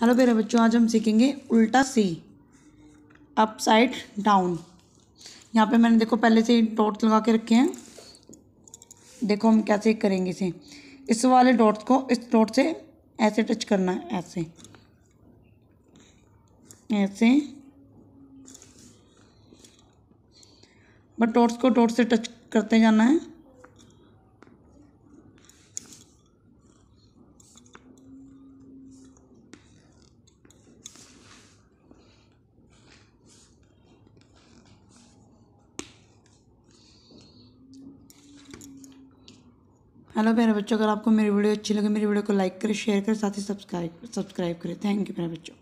Hello प्यारे बच्चों, आज हम सीखेंगे उल्टा सी अप साइड डाउन यहाँ पे मैंने देखो पहले से डॉट्स लगा के रखे हैं। देखो हम कैसे करेंगे इसे। इस वाले डॉट्स को, इस डॉट से ऐसे टच करना है, ऐसे। ऐसे। बट डॉट्स को डॉट से टच करते जाना है। हेलो प्यारे बच्चों, अगर आपको मेरी वीडियो अच्छी लगे, मेरी वीडियो को लाइक करें शेयर करें, साथ ही सब्सक्राइब सब्सक्राइब करें। थैंक यू प्यारे बच्चों।